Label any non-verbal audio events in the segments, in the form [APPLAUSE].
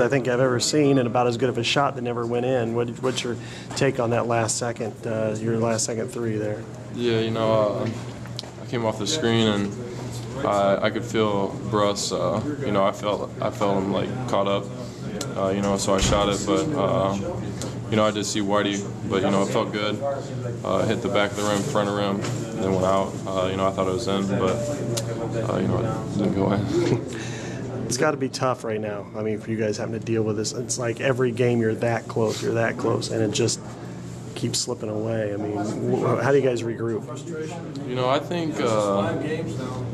I think I've ever seen, and about as good of a shot that never went in. What, what's your take on that last second, uh, your last second three there? Yeah, you know, uh, I came off the screen and I, I could feel Brust. Uh, you know, I felt I felt him like caught up. Uh, you know, so I shot it, but uh, you know, I did see Whitey, but you know, it felt good. Uh, hit the back of the rim, front of rim, then went out. Uh, you know, I thought it was in, but you know, it didn't go in. [LAUGHS] It's got to be tough right now. I mean, for you guys having to deal with this, it's like every game you're that close, you're that close, and it just keeps slipping away. I mean, how do you guys regroup? You know, I think uh,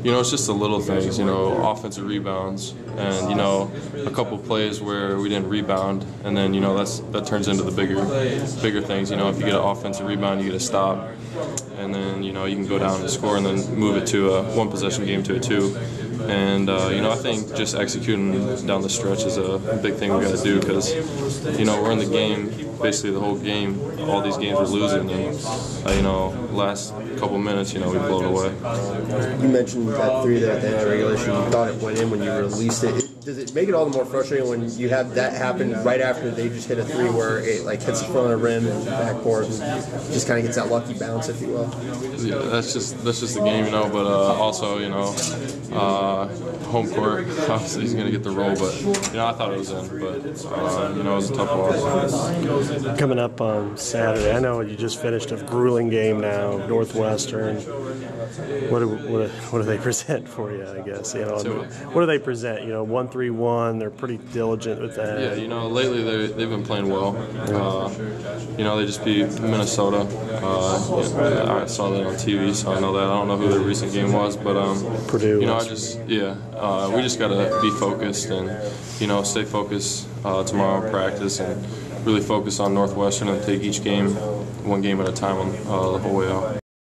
you know it's just the little things. You know, offensive rebounds, and you know, a couple plays where we didn't rebound, and then you know that's that turns into the bigger, bigger things. You know, if you get an offensive rebound, you get a stop, and then you know you can go down and score, and then move it to a one possession game to a two. And uh, you know, I think just executing down the stretch is a big thing we got to do because you know we're in the game basically the whole game. All these games we're losing, and uh, you know, last couple minutes, you know, we blow it away. You mentioned that three there at the end of regulation. You thought it went in when you released it. it. Does it make it all the more frustrating when you have that happen right after they just hit a three where it like hits the front of the rim and backboard and just kind of gets that lucky bounce, if you will? Yeah, that's just that's just the game, you know. But uh, also, you know, uh, home court. [LAUGHS] Obviously, he's gonna get the roll, but you know, I thought it was in, but uh, you know, it was a tough loss. Coming up on Saturday, I know you just finished a grueling game now, Northwestern. What do, what, do- what do they [LAUGHS] present for you? I guess you know. So- what do they present? You know, one three one. They're pretty diligent with that. Yeah, you know, lately they they've been playing well. Uh, you know, they just beat Minnesota. Uh, yeah, I saw that on TV, so I know that. I don't know who their recent game was, but um, Purdue You know, I just yeah, uh, we just gotta be focused and you know stay focused uh, tomorrow in practice and really focus on Northwestern and take each game one game at a time on, uh, the whole way out.